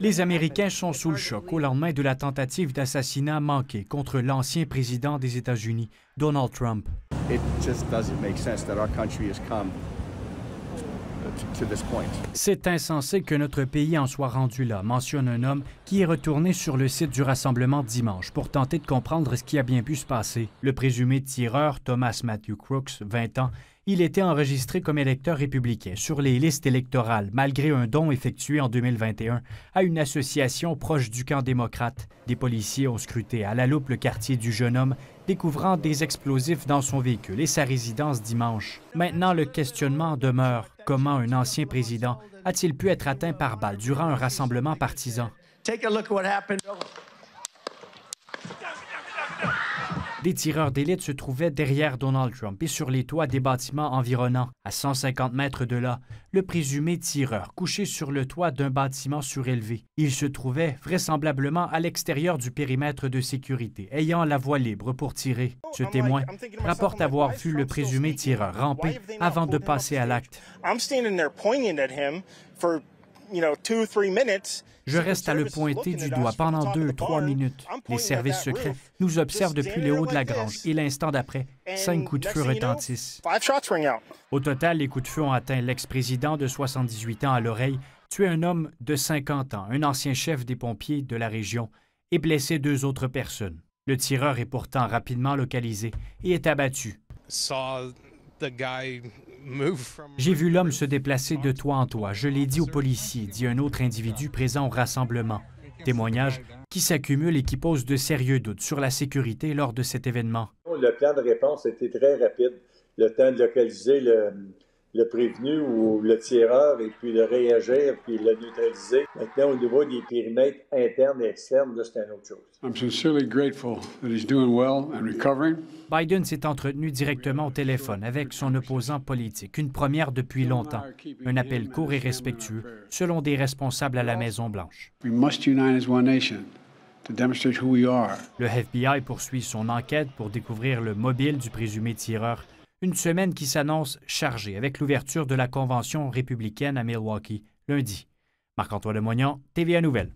Les Américains sont sous le choc. Au lendemain de la tentative d'assassinat manquée contre l'ancien président des États-Unis, Donald Trump. C'est insensé que notre pays en soit rendu là, mentionne un homme qui est retourné sur le site du rassemblement dimanche pour tenter de comprendre ce qui a bien pu se passer. Le présumé tireur, Thomas Matthew Crooks, 20 ans, il était enregistré comme électeur républicain sur les listes électorales malgré un don effectué en 2021 à une association proche du camp démocrate. Des policiers ont scruté à la loupe le quartier du jeune homme, découvrant des explosifs dans son véhicule et sa résidence dimanche. Maintenant, le questionnement demeure. Comment un ancien président a-t-il pu être atteint par balle durant un rassemblement partisan? Des tireurs d'élite se trouvaient derrière Donald Trump et sur les toits des bâtiments environnants. À 150 mètres de là, le présumé tireur couché sur le toit d'un bâtiment surélevé. Il se trouvait vraisemblablement à l'extérieur du périmètre de sécurité, ayant la voie libre pour tirer. Ce témoin rapporte avoir vu le présumé tireur ramper avant de passer à l'acte. Je reste à le pointer du doigt pendant deux, trois minutes. Les services secrets nous observent depuis le haut de la grange et l'instant d'après, cinq coups de feu retentissent. Au total, les coups de feu ont atteint l'ex-président de 78 ans à l'oreille, tué un homme de 50 ans, un ancien chef des pompiers de la région, et blessé deux autres personnes. Le tireur est pourtant rapidement localisé et est abattu. J'ai vu l'homme se déplacer de toit en toit. Je l'ai dit aux policiers, dit un autre individu présent au rassemblement. Témoignage qui s'accumule et qui pose de sérieux doutes sur la sécurité lors de cet événement. Le plan de réponse était très rapide. Le temps de localiser le, le prévenu ou le tireur et puis de réagir puis le neutraliser. Maintenant, au niveau des périmètres internes et externes, c'est une autre chose. Biden s'est entretenu directement au téléphone avec son opposant politique, une première depuis longtemps. Un appel court et respectueux, selon des responsables à la Maison-Blanche. Le FBI poursuit son enquête pour découvrir le mobile du présumé tireur une semaine qui s'annonce chargée avec l'ouverture de la convention républicaine à Milwaukee lundi. Marc-Antoine Lemoignan, TVA Nouvelle.